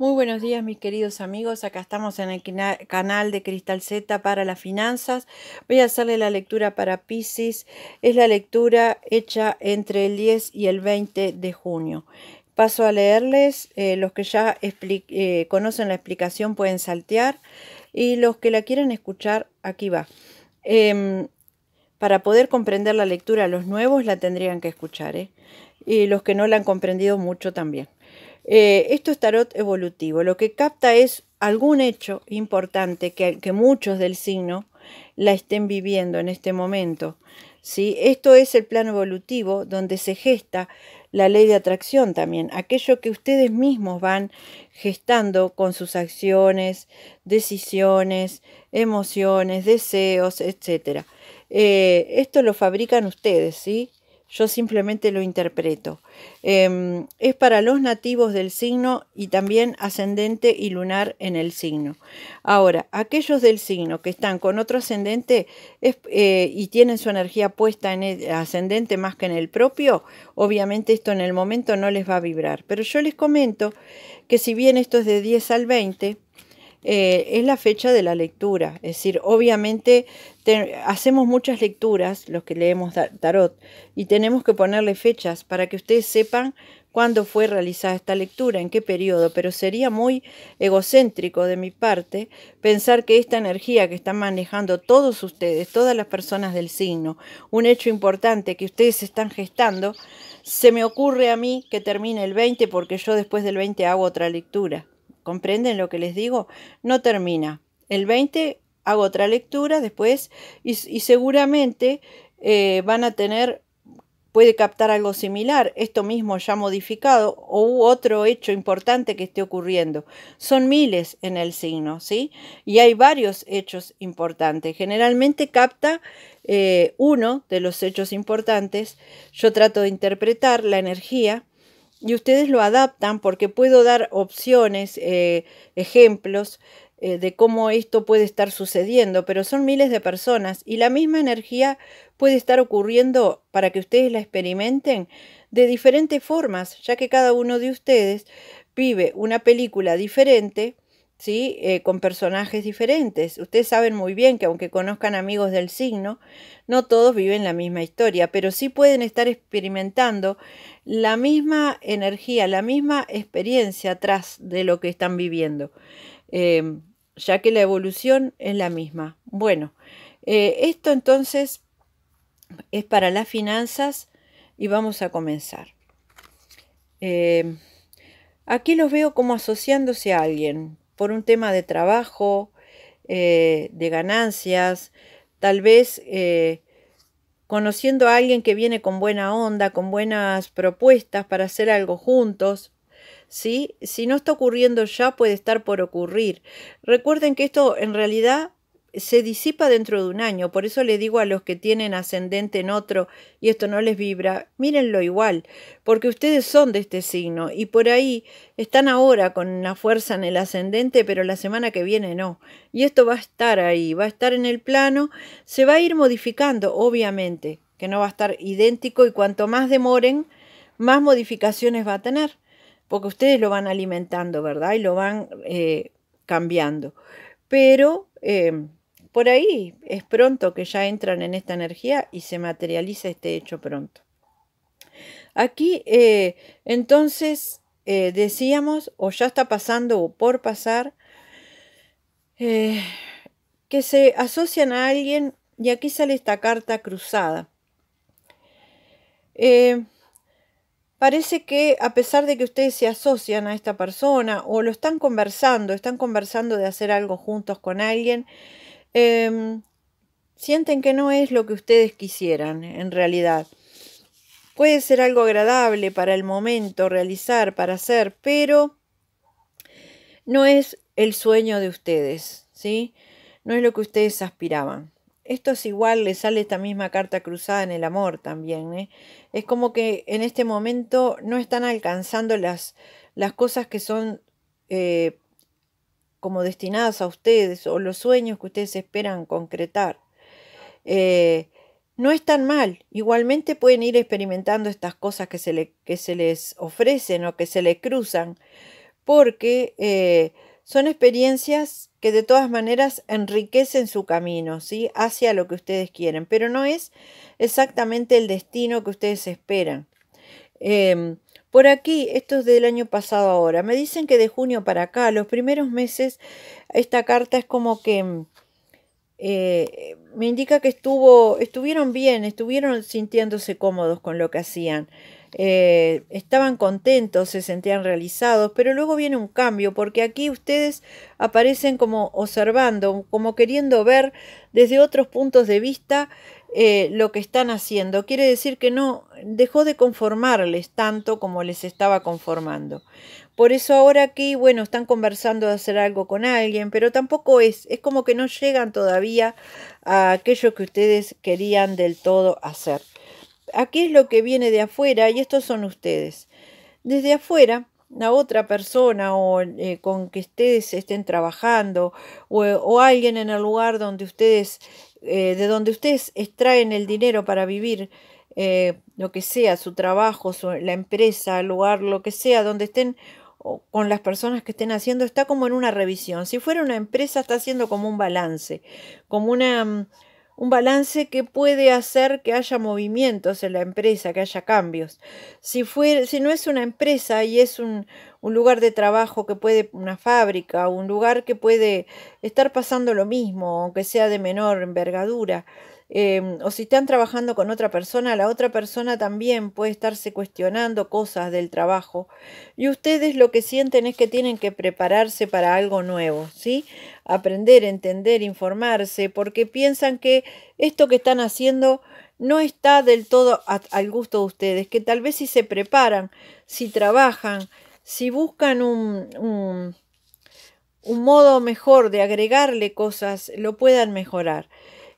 Muy buenos días mis queridos amigos, acá estamos en el canal de Cristal Z para las finanzas. Voy a hacerle la lectura para Pisces, es la lectura hecha entre el 10 y el 20 de junio. Paso a leerles, eh, los que ya eh, conocen la explicación pueden saltear y los que la quieren escuchar, aquí va. Em, para poder comprender la lectura, los nuevos la tendrían que escuchar, ¿eh? y los que no la han comprendido mucho también. Eh, esto es tarot evolutivo. Lo que capta es algún hecho importante que, que muchos del signo la estén viviendo en este momento. ¿sí? Esto es el plano evolutivo donde se gesta la ley de atracción también, aquello que ustedes mismos van gestando con sus acciones, decisiones, emociones, deseos, etc. Eh, esto lo fabrican ustedes, ¿sí? Yo simplemente lo interpreto. Em, es para los nativos del signo y también ascendente y lunar en el signo. Ahora, aquellos del signo que están con otro ascendente eh, y tienen su energía puesta en el ascendente más que en el propio, obviamente esto en el momento no les va a vibrar. Pero yo les comento que si bien esto es de 10 al 20, eh, es la fecha de la lectura. Es decir, obviamente hacemos muchas lecturas, los que leemos tarot, y tenemos que ponerle fechas para que ustedes sepan cuándo fue realizada esta lectura, en qué periodo, pero sería muy egocéntrico de mi parte pensar que esta energía que están manejando todos ustedes, todas las personas del signo, un hecho importante que ustedes están gestando, se me ocurre a mí que termine el 20 porque yo después del 20 hago otra lectura. ¿Comprenden lo que les digo? No termina. El 20 hago otra lectura después y, seguramente eh, van a tener, puede captar algo similar, esto mismo ya modificado o otro hecho importante que esté ocurriendo. Son miles en el signo, ¿sí? Y hay varios hechos importantes. Generalmente capta eh, uno de los hechos importantes. Yo trato de interpretar la energía y ustedes lo adaptan porque puedo dar opciones, eh, ejemplos eh, de cómo esto puede estar sucediendo, pero son miles de personas y la misma energía puede estar ocurriendo para que ustedes la experimenten de diferentes formas, ya que cada uno de ustedes vive una película diferente ¿sí? Eh, con personajes diferentes. Ustedes saben muy bien que aunque conozcan amigos del signo, no todos viven la misma historia, pero sí pueden estar experimentando la misma energía, la misma experiencia atrás de lo que están viviendo, em, ya que la evolución es la misma. Bueno, eh, esto entonces es para las finanzas y vamos a comenzar. Em, aquí los veo como asociándose a alguien, por un tema de trabajo, eh, de ganancias, tal vez eh, conociendo a alguien que viene con buena onda, con buenas propuestas para hacer algo juntos. ¿sí? Si no está ocurriendo ya, puede estar por ocurrir. Recuerden que esto en realidad se disipa dentro de un año. Por eso le digo a los que tienen ascendente en otro y esto no les vibra, mírenlo igual, porque ustedes son de este signo y por ahí están ahora con una fuerza en el ascendente, pero la semana que viene no. Y esto va a estar ahí, va a estar en el plano, se va a ir modificando, obviamente, que no va a estar idéntico y cuanto más demoren, más modificaciones va a tener, porque ustedes lo van alimentando, ¿verdad? Y lo van eh, cambiando. Pero... Eh, por ahí es pronto que ya entran en esta energía y se materializa este hecho pronto. Aquí, eh, entonces, eh, decíamos, o ya está pasando o por pasar, eh, que se asocian a alguien y aquí sale esta carta cruzada. parece que a pesar de que ustedes se asocian a esta persona o lo están conversando, están conversando de hacer algo juntos con alguien, Em, sienten que no es lo que ustedes quisieran en realidad. Puede ser algo agradable para el momento, realizar, para hacer, pero no es el sueño de ustedes, ¿sí? No es lo que ustedes aspiraban. Esto es igual, le sale esta misma carta cruzada en el amor también. ¿eh? Es como que en este momento no están alcanzando las, las cosas que son eh, como destinadas a ustedes o los sueños que ustedes esperan concretar. Eh, no es tan mal. Igualmente pueden ir experimentando estas cosas que se, le, que se les ofrecen o que se les cruzan, porque eh, son experiencias que de todas maneras enriquecen su camino, ¿sí? Hacia lo que ustedes quieren, pero no es exactamente el destino que ustedes esperan. Em, por aquí, esto es del año pasado ahora, me dicen que de junio para acá, los primeros meses, esta carta es como que eh, me indica que estuvo, estuvieron bien, estuvieron sintiéndose cómodos con lo que hacían. Eh, estaban contentos, se sentían realizados, pero luego viene un cambio, porque aquí ustedes aparecen como observando, como queriendo ver desde otros puntos de vista eh, lo que están haciendo. Quiere decir que no dejó de conformarles tanto como les estaba conformando. Por eso ahora aquí, bueno, están conversando de hacer algo con alguien, pero tampoco es, es como que no llegan todavía a aquello que ustedes querían del todo hacer. Aquí es lo que viene de afuera y estos son ustedes. Desde afuera, la otra persona o eh, con que ustedes estén trabajando o, alguien en el lugar donde ustedes, eh, de donde ustedes extraen el dinero para vivir, eh, lo que sea, su trabajo, la empresa, el lugar, lo que sea, donde estén con las personas que estén haciendo, está como en una revisión. Si fuera una empresa, está haciendo como un balance, como una, mm, un balance que puede hacer que haya movimientos en la empresa, que haya cambios. Si, fuera, si no es una empresa y es un, un lugar de trabajo que puede, una fábrica, un lugar que puede estar pasando lo mismo, aunque sea de menor envergadura, Em, o si están trabajando con otra persona, la otra persona también puede estarse cuestionando cosas del trabajo. Y ustedes lo que sienten es que tienen que prepararse para algo nuevo, ¿sí? Aprender, entender, informarse, porque piensan que esto que están haciendo no está del todo al gusto de ustedes, que tal vez si se preparan, si trabajan, si buscan un, un, un modo mejor de agregarle cosas, lo puedan mejorar.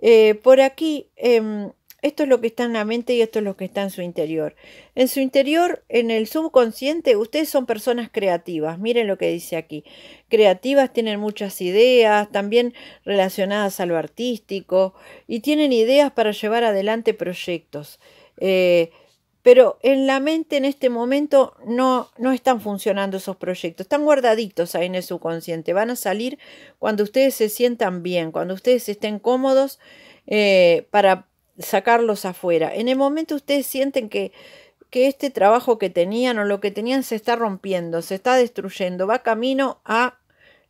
Eh, por aquí, em, esto es lo que está en la mente y esto es lo que está en su interior. En su interior, en el subconsciente, ustedes son personas creativas. Miren lo que dice aquí. Creativas tienen muchas ideas, también relacionadas a lo artístico, y tienen ideas para llevar adelante proyectos. Eh, pero en la mente en este momento no, no están funcionando esos proyectos, están guardaditos ahí en el subconsciente, van a salir cuando ustedes se sientan bien, cuando ustedes estén cómodos eh, para sacarlos afuera. En el momento ustedes sienten que, que este trabajo que tenían o lo que tenían se está rompiendo, se está destruyendo, va camino a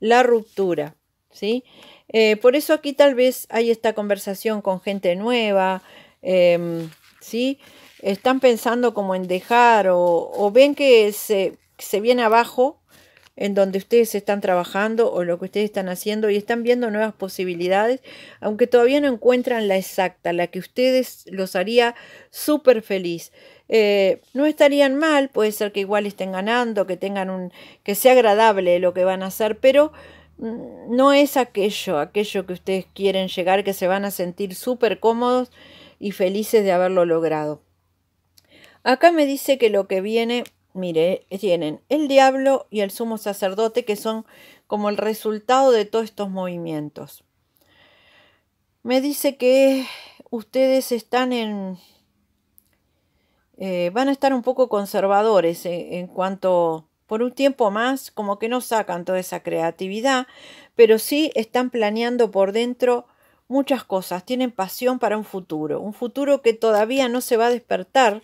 la ruptura, ¿sí? Eh, por eso aquí tal vez hay esta conversación con gente nueva, em, ¿sí? Están pensando como en dejar o, ven que se, se viene abajo en donde ustedes están trabajando o lo que ustedes están haciendo y están viendo nuevas posibilidades, aunque todavía no encuentran la exacta, la que ustedes los haría súper feliz. Eh, no estarían mal, puede ser que igual estén ganando, que tengan un, que sea agradable lo que van a hacer, pero mm, no es aquello, aquello que ustedes quieren llegar, que se van a sentir súper cómodos y felices de haberlo logrado. Acá me dice que lo que viene, mire, tienen el diablo y el sumo sacerdote que son como el resultado de todos estos movimientos. Me dice que ustedes están en... Eh, van a estar un poco conservadores en, en cuanto por un tiempo más, como que no sacan toda esa creatividad, pero sí están planeando por dentro muchas cosas, tienen pasión para un futuro, un futuro que todavía no se va a despertar,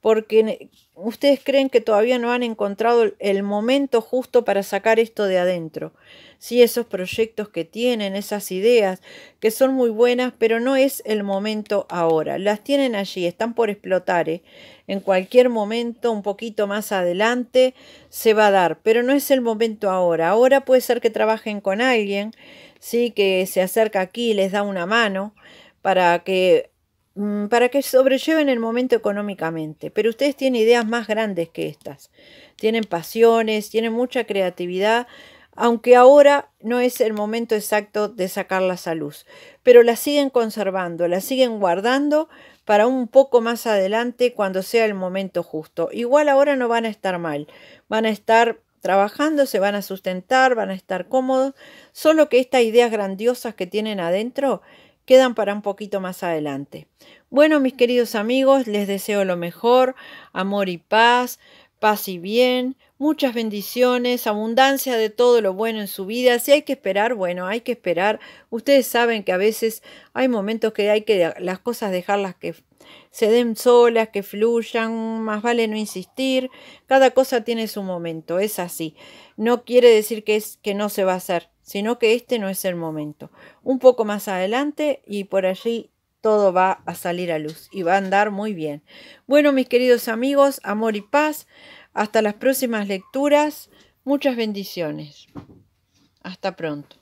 porque ustedes creen que todavía no han encontrado el momento justo para sacar esto de adentro. Sí, esos proyectos que tienen, esas ideas, que son muy buenas, pero no es el momento ahora. Las tienen allí, están por explotar. ¿eh? En cualquier momento, un poquito más adelante, se va a dar, pero no es el momento ahora. Ahora puede ser que trabajen con alguien, sí, que se acerca aquí y les da una mano para que para que sobrelleven el momento económicamente. Pero ustedes tienen ideas más grandes que estas. Tienen pasiones, tienen mucha creatividad, aunque ahora no es el momento exacto de sacarlas a luz. Pero las siguen conservando, las siguen guardando para un poco más adelante cuando sea el momento justo. Igual ahora no van a estar mal, van a estar trabajando, se van a sustentar, van a estar cómodos, solo que estas ideas grandiosas que tienen adentro quedan para un poquito más adelante. Bueno, mis queridos amigos, les deseo lo mejor, amor y paz. paz y bien, muchas bendiciones, abundancia de todo lo bueno en su vida. Si hay que esperar, bueno, hay que esperar. Ustedes saben que a veces hay momentos que hay que las cosas dejarlas que se den solas, que fluyan, más vale no insistir. Cada cosa tiene su momento, es así. No quiere decir que es que no se va a hacer, sino que este no es el momento. Un poco más adelante y por allí todo va a salir a luz y va a andar muy bien. Bueno, mis queridos amigos, amor y paz. Hasta las próximas lecturas. Muchas bendiciones. Hasta pronto.